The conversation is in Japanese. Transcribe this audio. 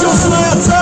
調子のや